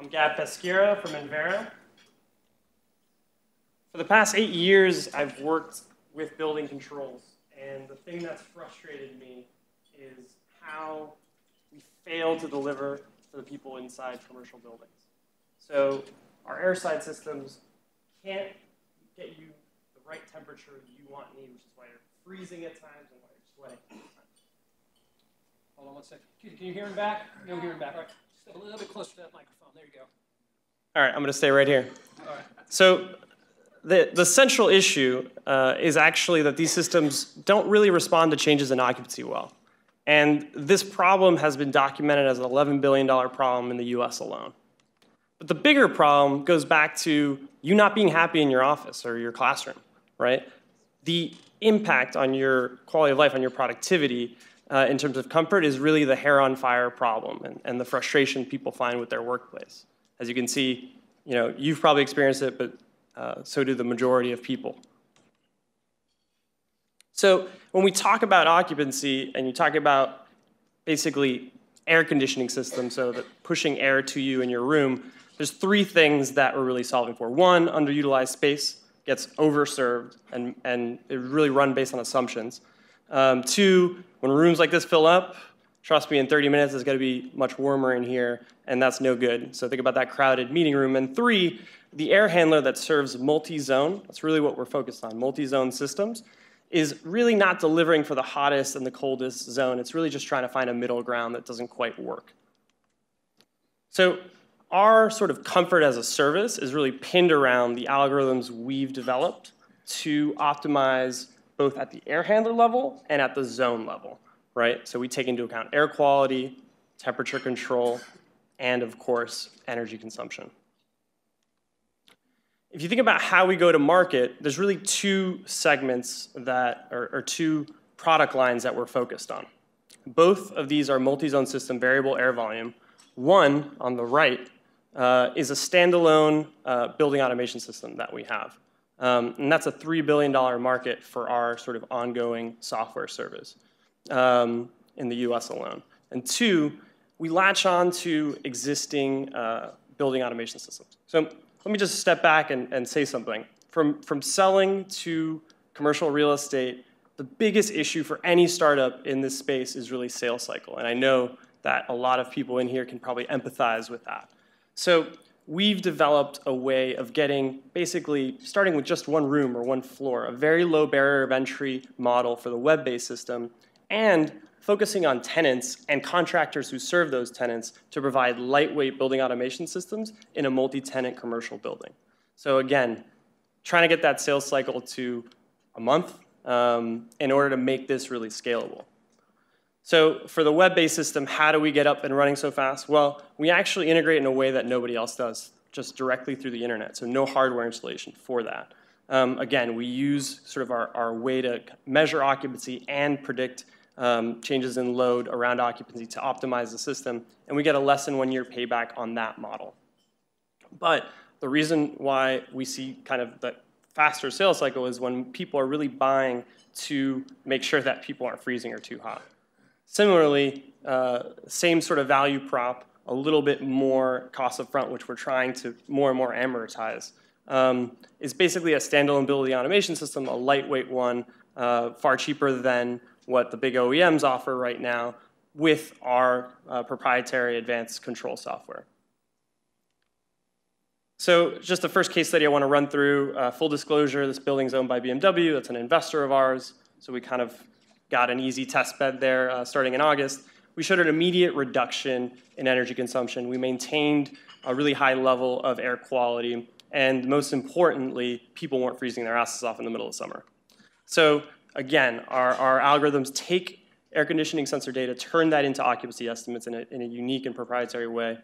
I'm Gab Pesquera from Envairo. For the past eight years, I've worked with building controls, and the thing that's frustrated me is how we fail to deliver for the people inside commercial buildings. So our airside systems can't get you the right temperature you want and need, which is why you're freezing at times and why you're sweating at times. Hold on one second. Can you hear him back? You hear him back. All right. Step a little bit closer to that microphone. There you go. All right, I'm going to stay right here. All right. So the, the central issue uh, is actually that these systems don't really respond to changes in occupancy well. And this problem has been documented as an $11 billion problem in the US alone. But the bigger problem goes back to you not being happy in your office or your classroom, right? The impact on your quality of life, on your productivity, uh, in terms of comfort, is really the hair on fire problem and, and the frustration people find with their workplace. As you can see, you know, you've probably experienced it, but uh, so do the majority of people. So when we talk about occupancy and you talk about basically air conditioning systems, so that pushing air to you in your room, there's three things that we're really solving for. One, underutilized space gets overserved and, and it really run based on assumptions. Um, two, when rooms like this fill up, trust me, in 30 minutes it's going to be much warmer in here, and that's no good. So think about that crowded meeting room. And three, the air handler that serves multi-zone, that's really what we're focused on, multi-zone systems, is really not delivering for the hottest and the coldest zone. It's really just trying to find a middle ground that doesn't quite work. So our sort of comfort as a service is really pinned around the algorithms we've developed to optimize both at the air handler level and at the zone level, right? So we take into account air quality, temperature control, and of course, energy consumption. If you think about how we go to market, there's really two segments that, or, two product lines that we're focused on. Both of these are multi-zone system variable air volume. One, on the right, uh, is a standalone uh, building automation system that we have. Um, and that's a $3 billion market for our sort of ongoing software service um, in the US alone. And two, we latch on to existing uh, building automation systems. So let me just step back and, and say something. From, from selling to commercial real estate, the biggest issue for any startup in this space is really sales cycle. And I know that a lot of people in here can probably empathize with that. So we've developed a way of getting basically starting with just one room or one floor, a very low barrier of entry model for the web-based system, and focusing on tenants and contractors who serve those tenants to provide lightweight building automation systems in a multi-tenant commercial building. So again, trying to get that sales cycle to a month um, in order to make this really scalable. So for the web-based system, how do we get up and running so fast? Well, we actually integrate in a way that nobody else does, just directly through the internet, so no hardware installation for that. Um, again, we use sort of our, our way to measure occupancy and predict um, changes in load around occupancy to optimize the system, and we get a less than one year payback on that model. But the reason why we see kind of the faster sales cycle is when people are really buying to make sure that people aren't freezing or too hot. Similarly, uh, same sort of value prop, a little bit more cost up front, which we're trying to more and more amortize, um, is basically a standalone building automation system, a lightweight one, uh, far cheaper than what the big OEMs offer right now with our uh, proprietary advanced control software. So just the first case study I want to run through, uh, full disclosure, this building's owned by BMW, that's an investor of ours, so we kind of got an easy test bed there uh, starting in August. We showed an immediate reduction in energy consumption. We maintained a really high level of air quality, and most importantly, people weren't freezing their asses off in the middle of summer. So again, our, our algorithms take air conditioning sensor data, turn that into occupancy estimates in a, in a unique and proprietary way.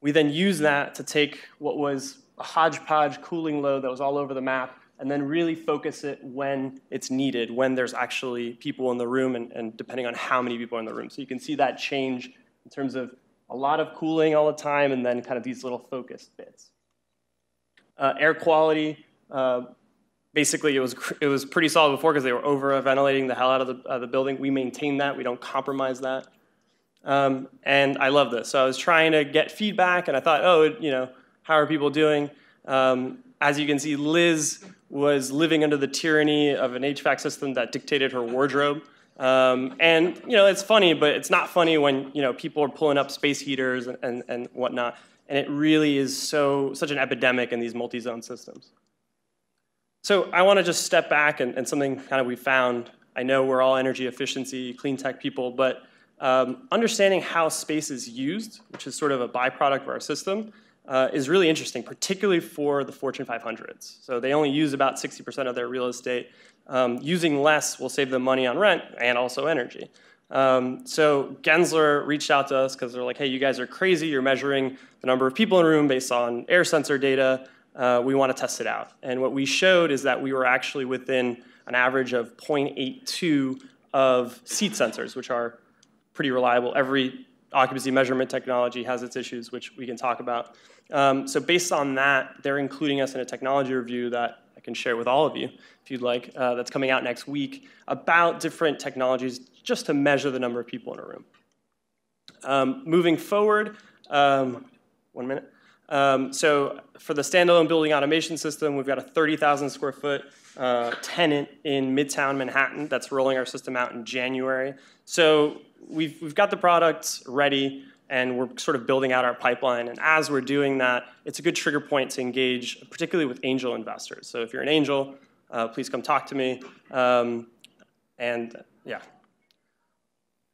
We then use that to take what was a hodgepodge cooling load that was all over the map and then really focus it when it's needed, when there's actually people in the room and, and depending on how many people are in the room. So you can see that change in terms of a lot of cooling all the time and then kind of these little focused bits. Uh, air quality, uh, basically it was, it was pretty solid before because they were over ventilating the hell out of the, uh, the building. We maintain that, we don't compromise that. Um, and I love this. So I was trying to get feedback, and I thought, oh, you know, how are people doing? Um, as you can see, Liz was living under the tyranny of an HVAC system that dictated her wardrobe. Um, and you know, it's funny, but it's not funny when you know people are pulling up space heaters and, and, and whatnot. And it really is so such an epidemic in these multi-zone systems. So I want to just step back and, and, something kind of we found. I know we're all energy efficiency, clean tech people, but um, understanding how space is used, which is sort of a byproduct of our system, uh, is really interesting, particularly for the Fortune 500s. So they only use about 60% of their real estate. Um, using less will save them money on rent and also energy. Um, so Gensler reached out to us because they're like, hey, you guys are crazy. You're measuring the number of people in a room based on air sensor data. Uh, we want to test it out. And what we showed is that we were actually within an average of 0.82 of seat sensors, which are pretty reliable. Every occupancy measurement technology has its issues, which we can talk about. Um, so based on that, they're including us in a technology review that I can share with all of you, if you'd like, uh, that's coming out next week, about different technologies just to measure the number of people in a room. Um, moving forward, um, one minute. Um, so for the standalone building automation system, we've got a 30,000 square foot uh, tenant in Midtown Manhattan that's rolling our system out in January. So we've, we've got the product ready and we're sort of building out our pipeline. And as we're doing that, it's a good trigger point to engage, particularly with angel investors. So if you're an angel, uh, please come talk to me. Um, and yeah.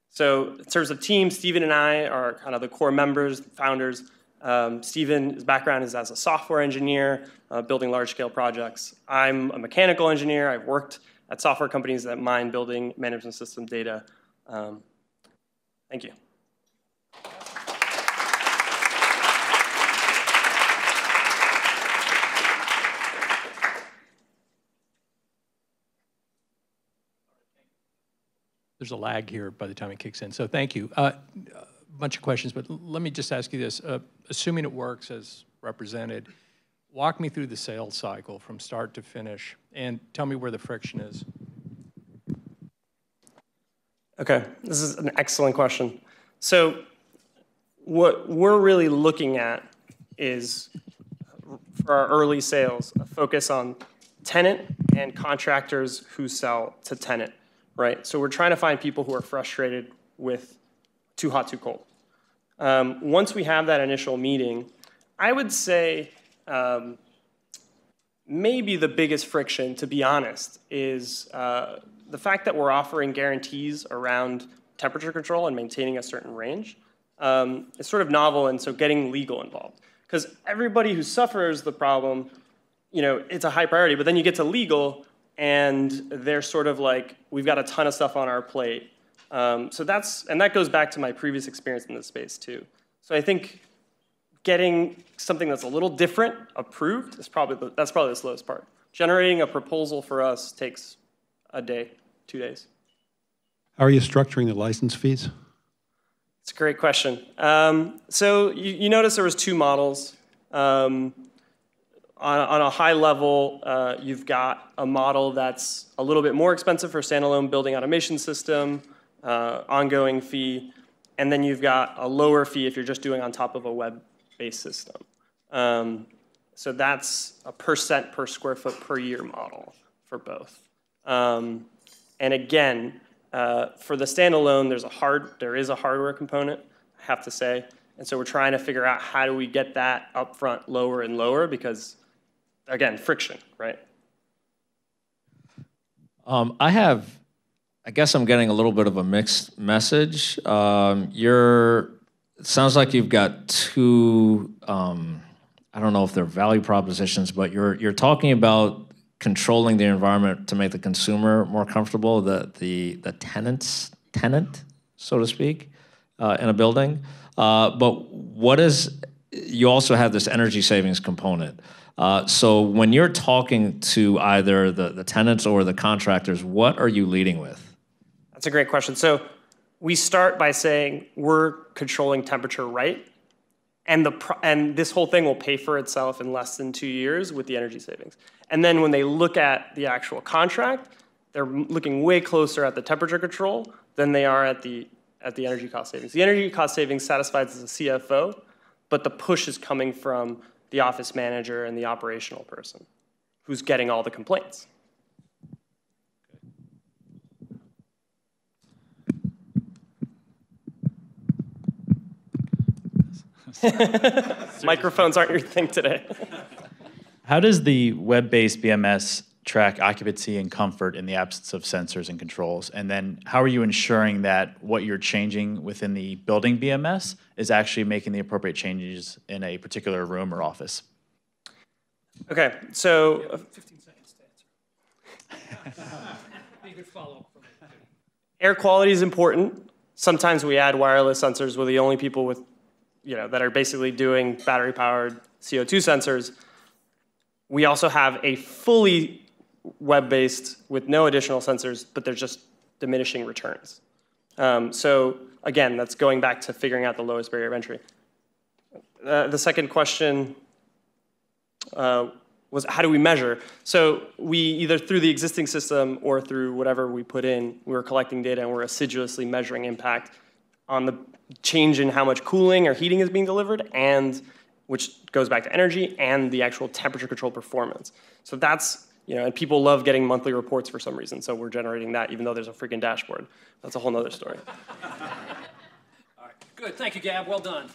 So in terms of team, Stephen and I are kind of the core members, founders. Um, Stephen's background is as a software engineer, uh, building large-scale projects. I'm a mechanical engineer. I've worked at software companies that mine building management system data. Um, thank you. there's a lag here by the time it kicks in. So thank you. Uh, bunch of questions, but let me just ask you this. Uh, assuming it works as represented, walk me through the sales cycle from start to finish and tell me where the friction is. Okay, this is an excellent question. So what we're really looking at is for our early sales, a focus on tenant and contractors who sell to tenant right? So we're trying to find people who are frustrated with too hot, too cold. Um, once we have that initial meeting, I would say um, maybe the biggest friction, to be honest, is uh, the fact that we're offering guarantees around temperature control and maintaining a certain range. Um, it's sort of novel, and so getting legal involved. Because everybody who suffers the problem, you know, it's a high priority, but then you get to legal, and they're sort of like, we've got a ton of stuff on our plate. Um, so that's, and that goes back to my previous experience in this space too. So I think getting something that's a little different approved is probably the, that's probably the slowest part. Generating a proposal for us takes a day, two days. How are you structuring the license fees? It's a great question. Um, so you, you, notice there was two models. Um, on, on a high level, uh, you've got a model that's a little bit more expensive for standalone building automation system, uh, ongoing fee, and then you've got a lower fee if you're just doing on top of a web-based system. Um, so that's a percent per square foot per year model for both. Um, and again, uh, for the standalone, there's a hard, there is a hardware component, I have to say. And so we're trying to figure out how do we get that upfront lower and lower because again, friction, right? Um, I have, I guess I'm getting a little bit of a mixed message. Um, you're, it sounds like you've got two, um, I don't know if they're value propositions, but you're, you're talking about controlling the environment to make the consumer more comfortable, the, the, the tenant's tenant, so to speak, uh, in a building. Uh, but what is, you also have this energy savings component. Uh, so when you're talking to either the, the tenants or the contractors, what are you leading with? That's a great question. So we start by saying we're controlling temperature right, and the and this whole thing will pay for itself in less than two years with the energy savings. And then when they look at the actual contract, they're looking way closer at the temperature control than they are at the at the energy cost savings. The energy cost savings satisfies the CFO, but the push is coming from the office manager and the operational person who's getting all the complaints. Microphones aren't your thing today. How does the web-based BMS track occupancy and comfort in the absence of sensors and controls? And then how are you ensuring that what you're changing within the building BMS is actually making the appropriate changes in a particular room or office? Okay, so. Yeah, uh, 15 seconds to answer. Air quality is important. Sometimes we add wireless sensors. We're the only people with, you know, that are basically doing battery-powered CO2 sensors. We also have a fully web-based with no additional sensors, but they're just diminishing returns. Um, so again, that's going back to figuring out the lowest barrier of entry. Uh, the second question uh, was how do we measure? So we either through the existing system or through whatever we put in, we're collecting data and we're assiduously measuring impact on the change in how much cooling or heating is being delivered and which goes back to energy and the actual temperature control performance. So that's, you know, and people love getting monthly reports for some reason, so we're generating that even though there's a freaking dashboard. That's a whole nother story. Good, thank you, Gab, well done.